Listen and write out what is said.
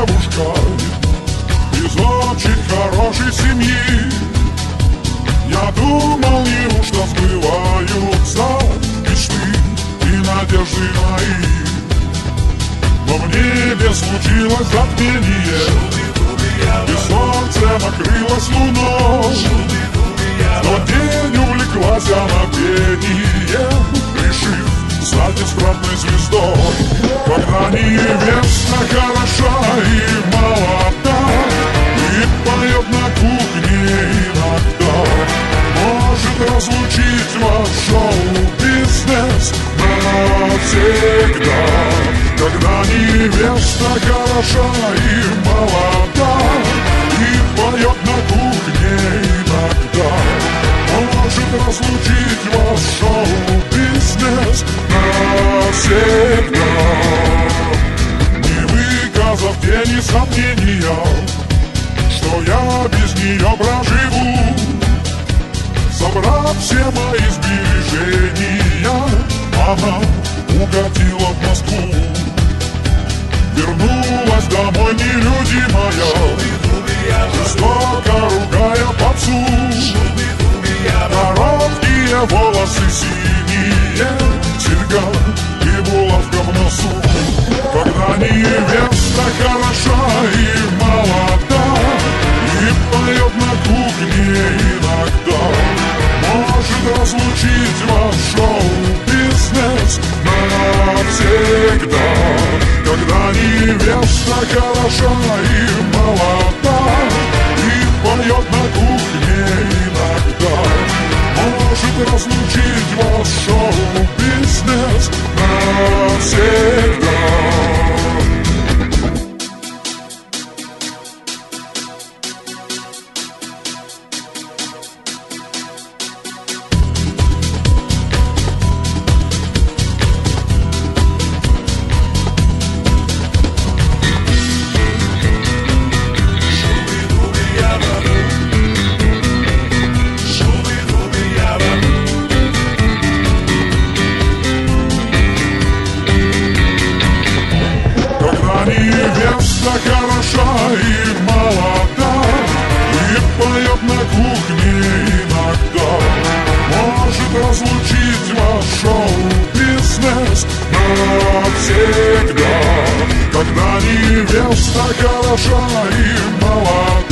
девушка Из очень хорошей семьи. Я думал, неужто сбываются Мечты и надежды мои? Но в небе случилось затмение И солнце накрылось луной. Но день увлеклась она пением Решив стать эстрадной звездой. Когда невеста Разлучить ваш шоу-бизнес навсегда Когда невеста хороша и молода И поет на кухне иногда. Может разлучить ваш шоу-бизнес навсегда. Не выказав тени сомнения Что я без нее проживу Собрав все мои сбережения Она укатила в Москву. Вернулась домой нелюдимая. Жестоко ругая попсу. Короткие волосы синие. Серьга и булавка в носу хороша и молода И поет на кухне иногда. Может разлучить ваш шоу-бизнес навсегда разлучить ваш шоу-бизнес навсегда Когда невеста хороша и молода